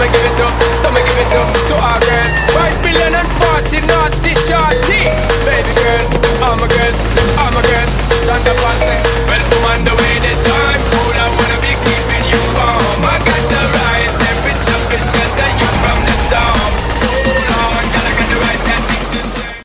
me give it up, don't me give it up to our girl. Five billion and forty naughty shorty, baby girl, I'm a girl.